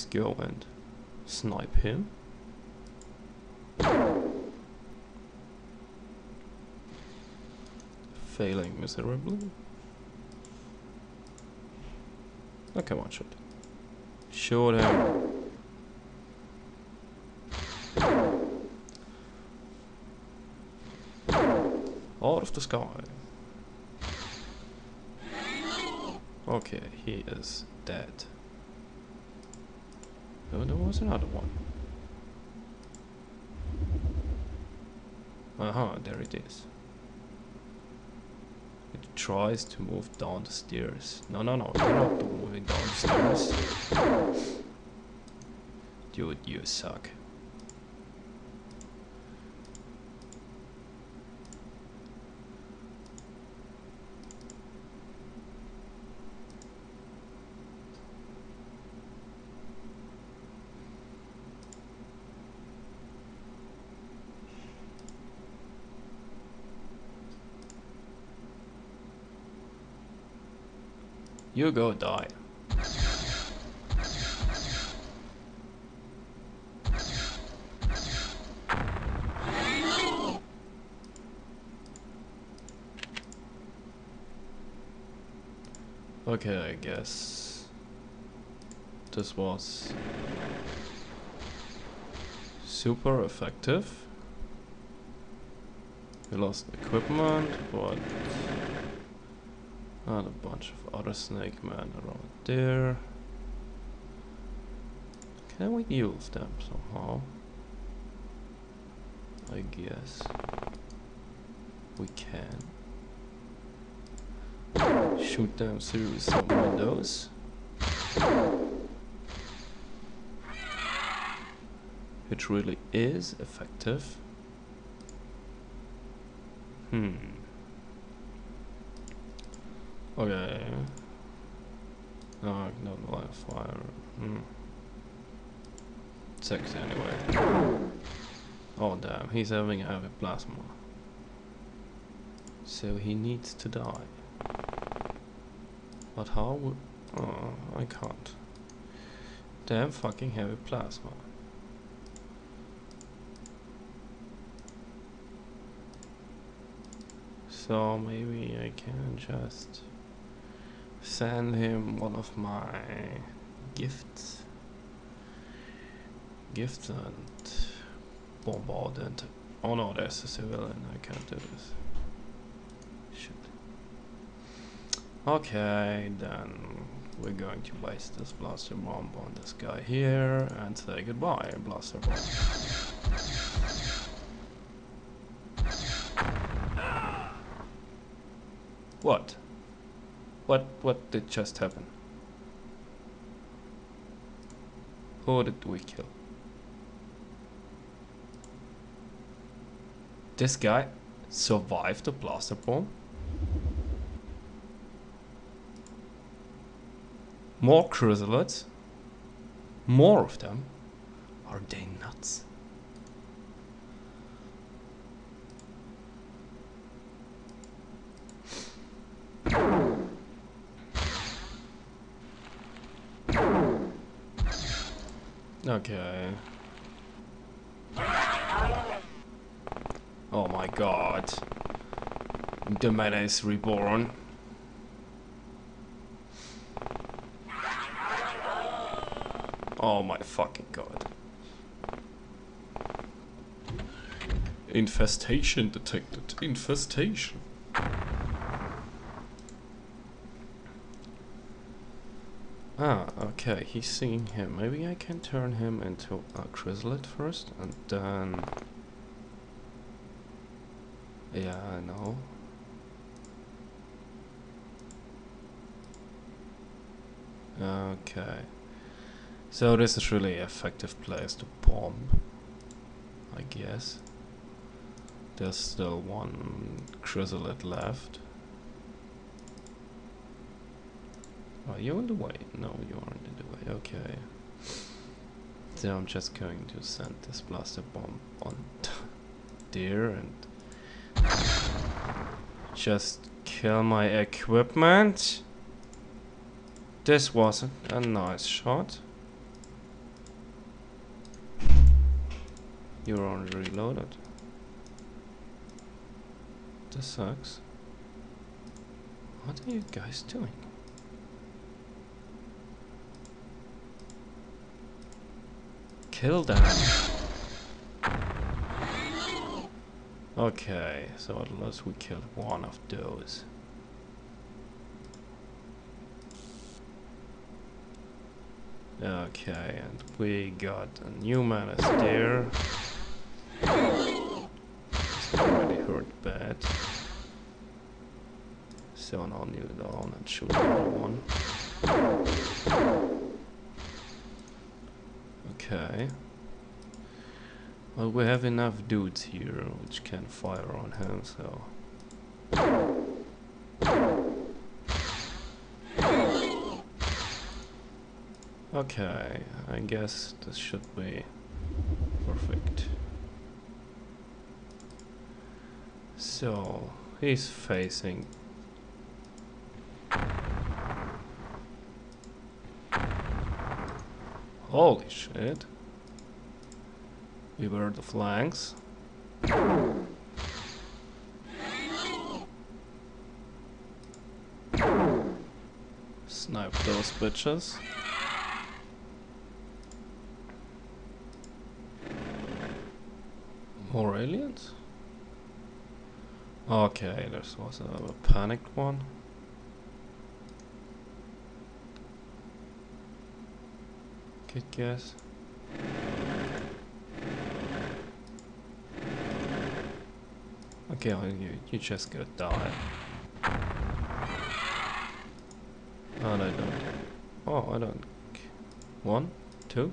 Let's go and snipe him. Failing miserably. Okay, one shot. Shoot him. Out of the sky. Okay, he is dead. Oh, there was another one. Aha, there it is. It tries to move down the stairs. No, no, no, you're not moving down the stairs. Dude, you suck. You go die. Okay, I guess this was super effective. We lost equipment, but and a bunch of other snake men around there. Can we use them somehow? I guess we can. Shoot them through some windows. It really is effective. Hmm. Okay. No, I don't like fire. Hmm. Six anyway. Oh damn, he's having a heavy plasma. So he needs to die. But how would... Oh, I can't. Damn fucking heavy plasma. So maybe I can just send him one of my gifts. Gifts and bombard and oh no there's a civilian I can't do this. Shit. Okay then we're going to waste this blaster bomb on this guy here and say goodbye blaster bomb. What? What what did just happen? Who did we kill? This guy survived the blaster bomb? More chrysalids? More of them? Are they nuts? Okay. Oh my god. The meta is reborn. Oh my fucking god. Infestation detected. Infestation. Ah, okay, he's seeing him. Maybe I can turn him into a chrysalid first, and then... Yeah, I know. Okay. So this is really effective place to bomb. I guess. There's still one chrysalid left. Oh, are you in the way? No, you aren't in the way. Okay. So I'm just going to send this blaster bomb on there and just kill my equipment. This wasn't a nice shot. You're already reloaded. This sucks. What are you guys doing? Kill them! Okay, so at least we killed one of those. Okay, and we got a new menace there. It's already hurt bad. So now kneel down and shoot one. Okay. Well, we have enough dudes here which can fire on him, so... Okay, I guess this should be perfect. So, he's facing Holy shit. We were the flanks. Snipe those bitches. More aliens? Okay, this was a, a panicked one. Good guess. Okay, you, you just go die. Oh, no, I don't. Oh, I don't. One, two,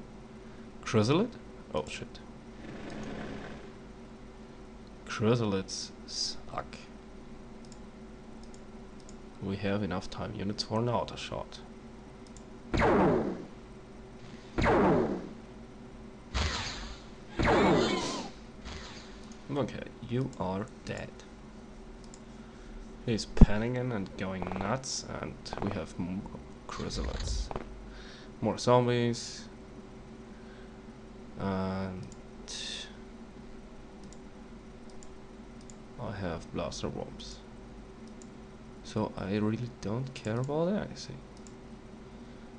chrysalid? Oh shit. Chrysalids suck. We have enough time units for an auto shot. Okay, you are dead. He's panicking and going nuts, and we have more chrysalids. More zombies. And I have blaster bombs. So I really don't care about anything.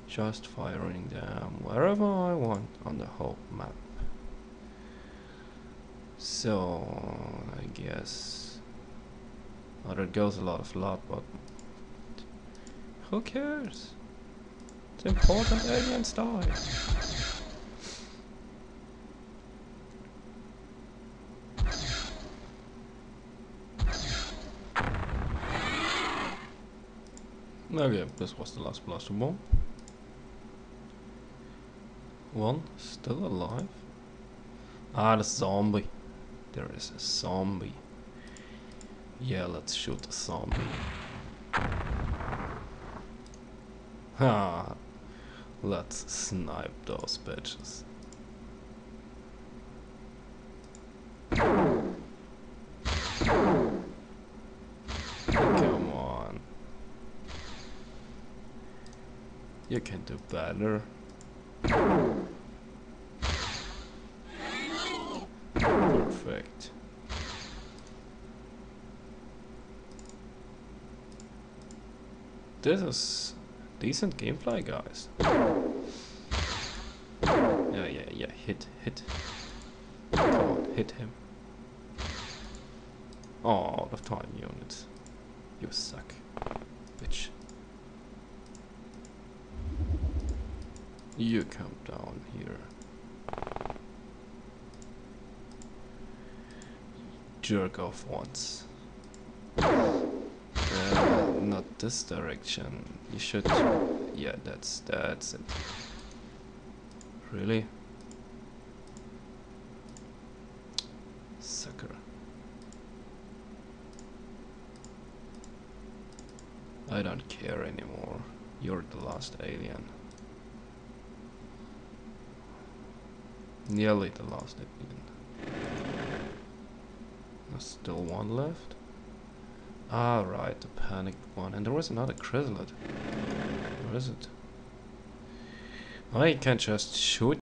Just firing them wherever I want on the whole map. So I guess oh, there goes a lot of lot, but who cares? It's important aliens die. Okay, this was the last blaster bomb. One still alive. Ah, the zombie. There is a zombie. Yeah, let's shoot a zombie. Ha! Let's snipe those bitches. Come on. You can do better. Perfect. This is decent gameplay, guys. Yeah, yeah, yeah, hit, hit. Come on, hit him. Oh, out of time units. You suck, bitch. You come down here. Jerk off once. Not this direction. You should. Yeah, that's that's it. Really? Sucker. I don't care anymore. You're the last alien. Nearly the last alien. There's still one left. Ah, right, the panicked one. And there was another chrysalid. Where is it? I can't just shoot